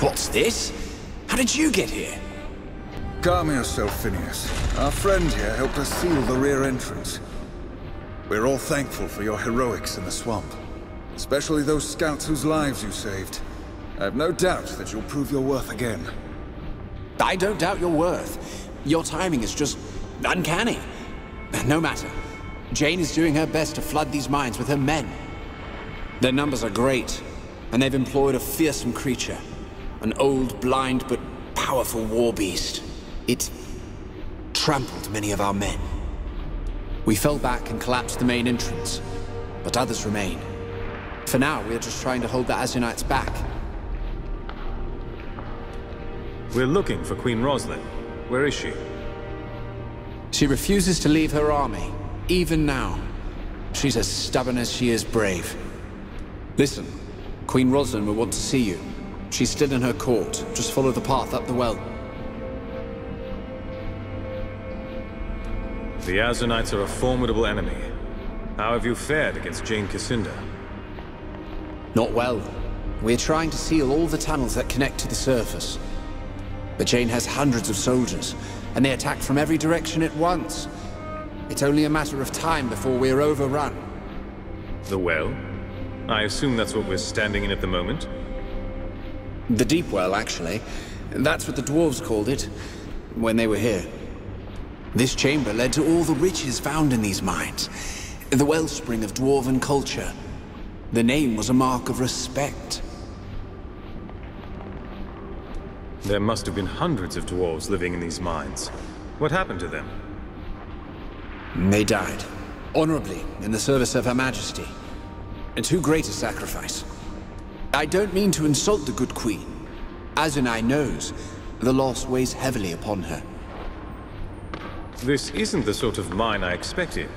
What's this? How did you get here? Calm yourself, Phineas. Our friend here helped us seal the rear entrance. We're all thankful for your heroics in the swamp. Especially those scouts whose lives you saved. I have no doubt that you'll prove your worth again. I don't doubt your worth. Your timing is just uncanny. No matter. Jeyne is doing her best to flood these mines with her men. Their numbers are great, and they've employed a fearsome creature. An old, blind, but powerful war beast. It trampled many of our men. We fell back and collapsed the main entrance, but others remain. For now, we are just trying to hold the Azunites back. We're looking for Queen Roslyn. Where is she? She refuses to leave her army, even now. She's as stubborn as she is brave. Listen, Queen Roslyn will want to see you. She's still in her court. Just follow the path up the well. The Azunites are a formidable enemy. How have you fared against Jeyne Kassynder? Not well. We're trying to seal all the tunnels that connect to the surface. But Jeyne has hundreds of soldiers, and they attack from every direction at once. It's only a matter of time before we're overrun. The well? I assume that's what we're standing in at the moment? The Deep Well, actually. That's what the dwarves called it, when they were here. This chamber led to all the riches found in these mines. The wellspring of dwarven culture. The name was a mark of respect. There must have been hundreds of dwarves living in these mines. What happened to them? They died. Honorably, in the service of Her Majesty. And too great a sacrifice. I don't mean to insult the good queen. As Azunai knows the loss weighs heavily upon her. This isn't the sort of mine I expected.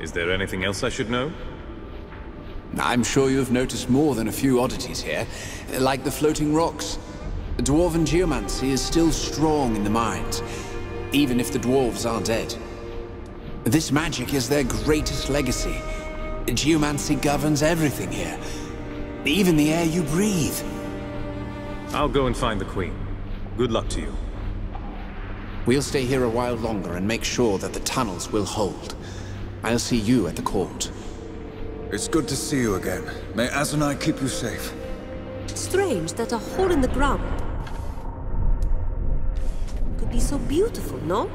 Is there anything else I should know? I'm sure you've noticed more than a few oddities here, like the floating rocks. Dwarven geomancy is still strong in the mines, even if the dwarves are dead. This magic is their greatest legacy. Geomancy governs everything here, even the air you breathe. I'll go and find the Queen. Good luck to you. We'll stay here a while longer and make sure that the tunnels will hold. I'll see you at the court. It's good to see you again. May Azunai keep you safe. Strange that a hole in the ground could be so beautiful, no?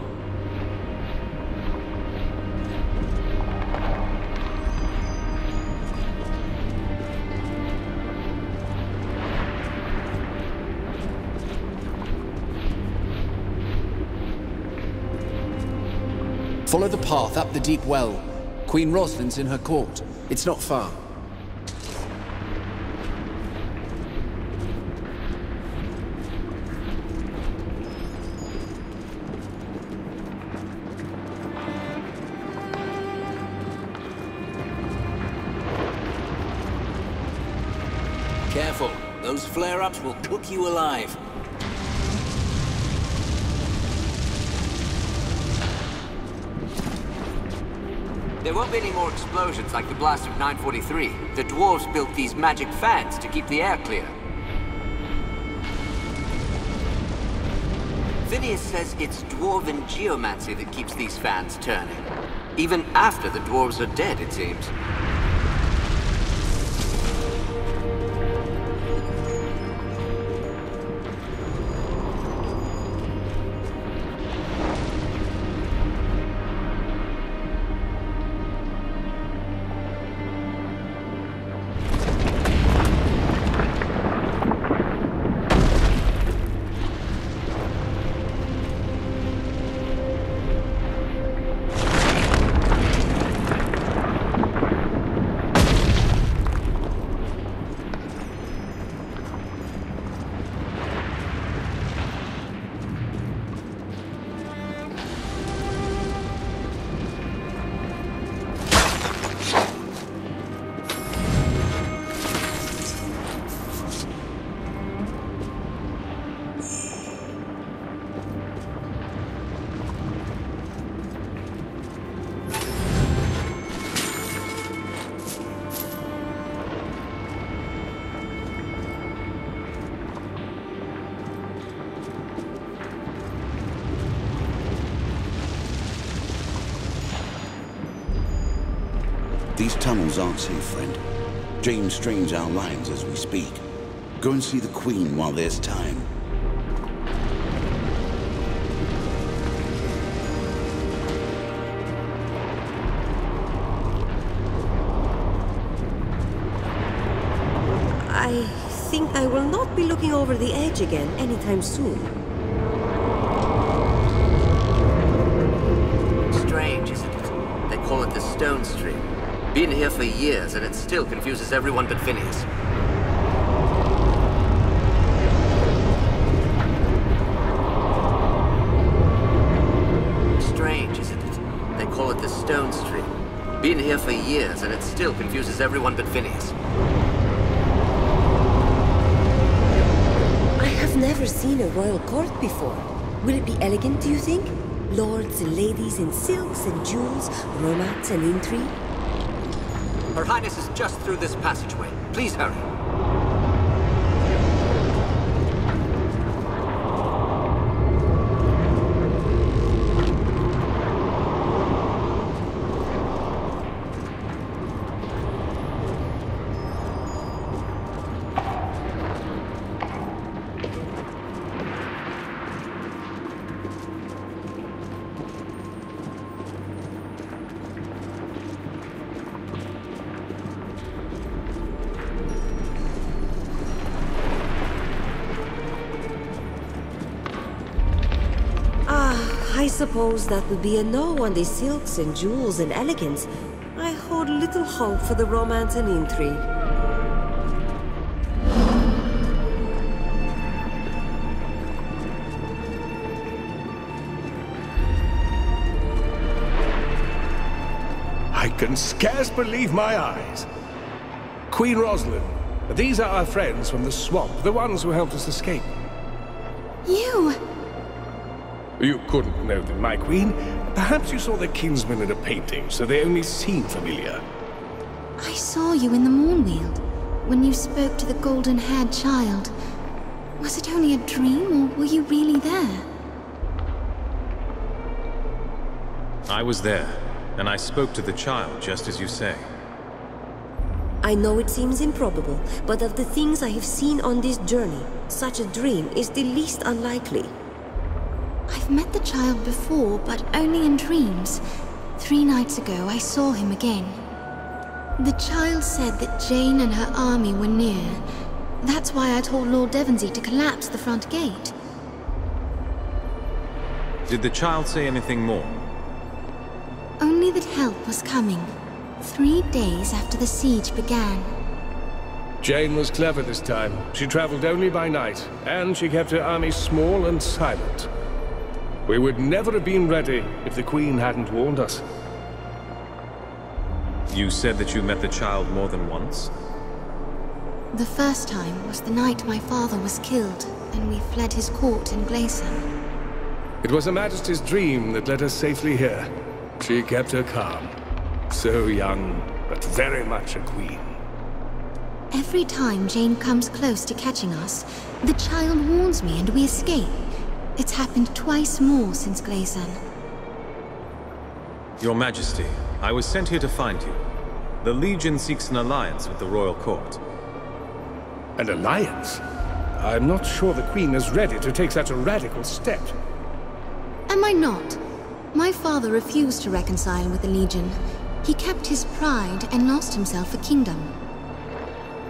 Follow the path up the deep well. Queen Roslyn's in her court. It's not far. Careful. Those flare-ups will cook you alive. There won't be any more explosions like the blast of 943. The dwarves built these magic fans to keep the air clear. Phineas says it's dwarven geomancy that keeps these fans turning. Even after the dwarves are dead, it seems. These tunnels aren't safe, friend. Jeyne strains our lines as we speak. Go and see the Queen while there's time. I think I will not be looking over the edge again anytime soon. Strange, isn't it? They call it the Stone Stream. Been here for years, and it still confuses everyone but Phineas. Strange, isn't it? They call it the Stone Stream. Been here for years, and it still confuses everyone but Phineas. I have never seen a royal court before. Will it be elegant, do you think? Lords and ladies in silks and jewels, romance and intrigue? Her Highness is just through this passageway. Please hurry. Suppose that would be a no on the silks and jewels and elegance. I hold little hope for the romance and intrigue. I can scarce believe my eyes. Queen Roslyn, these are our friends from the swamp, the ones who helped us escape. You! You couldn't know them, my queen. Perhaps you saw their kinsmen in a painting, so they only seem familiar. I saw you in the Mournweald when you spoke to the golden-haired child. Was it only a dream, or were you really there? I was there, and I spoke to the child just as you say. I know it seems improbable, but of the things I have seen on this journey, such a dream is the least unlikely. I've met the child before, but only in dreams. Three nights ago, I saw him again. The child said that Jeyne and her army were near. That's why I told Lord Devonsey to collapse the front gate. Did the child say anything more? Only that help was coming. Three days after the siege began. Jeyne was clever this time. She traveled only by night, and she kept her army small and silent. We would never have been ready if the Queen hadn't warned us. You said that you met the child more than once? The first time was the night my father was killed, and we fled his court in Glayson. It was Her Majesty's dream that led us safely here. She kept her calm. So young, but very much a queen. Every time Jeyne comes close to catching us, the child warns me and we escape. It's happened twice more since Glayson. Your Majesty, I was sent here to find you. The Legion seeks an alliance with the Royal Court. An alliance? I'm not sure the Queen is ready to take such a radical step. Am I not? My father refused to reconcile with the Legion. He kept his pride and lost himself a kingdom.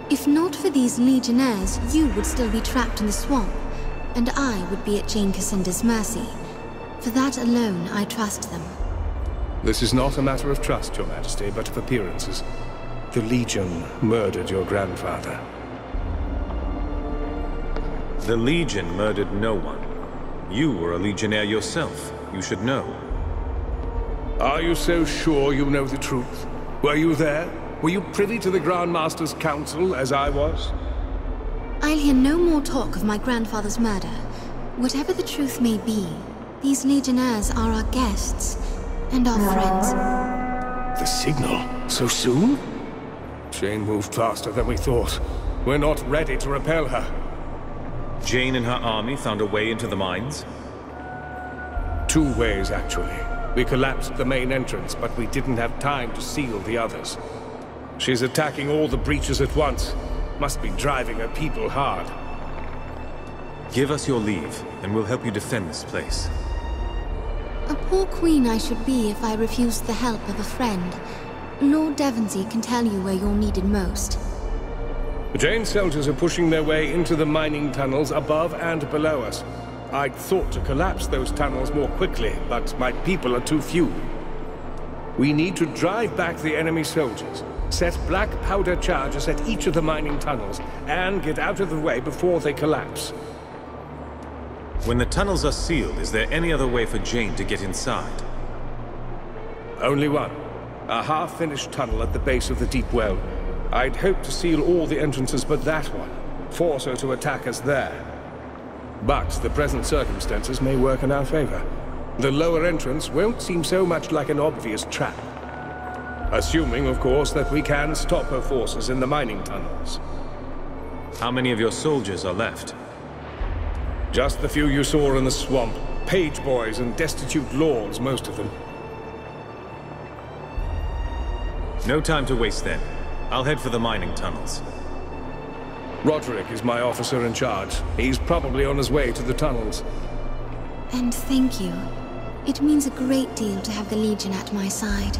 If not for these Legionnaires, you would still be trapped in the swamp, and I would be at Jeyne Kassynder's mercy. For that alone, I trust them. This is not a matter of trust, Your Majesty, but of appearances. The Legion murdered your grandfather. The Legion murdered no one. You were a Legionnaire yourself. You should know. Are you so sure you know the truth? Were you there? Were you privy to the Grand Master's council, as I was? I'll hear no more talk of my grandfather's murder. Whatever the truth may be, these Legionnaires are our guests, and our friends. The signal? So soon? Jeyne moved faster than we thought. We're not ready to repel her. Jeyne and her army found a way into the mines? Two ways, actually. We collapsed the main entrance, but we didn't have time to seal the others. She's attacking all the breaches at once. Must be driving her people hard. Give us your leave, and we'll help you defend this place. A poor queen I should be if I refused the help of a friend. Lord Devonsey can tell you where you're needed most. The Jeyne soldiers are pushing their way into the mining tunnels above and below us. I'd thought to collapse those tunnels more quickly, but my people are too few. We need to drive back the enemy soldiers, set black powder charges at each of the mining tunnels, and get out of the way before they collapse. When the tunnels are sealed, is there any other way for Jeyne to get inside? Only one. A half-finished tunnel at the base of the deep well. I'd hoped to seal all the entrances but that one. Force her to attack us there. But the present circumstances may work in our favor. The lower entrance won't seem so much like an obvious trap. Assuming, of course, that we can stop her forces in the mining tunnels. How many of your soldiers are left? Just the few you saw in the swamp. Page boys and destitute lords, most of them. No time to waste then. I'll head for the mining tunnels. Roderick is my officer in charge. He's probably on his way to the tunnels. And thank you. It means a great deal to have the Legion at my side.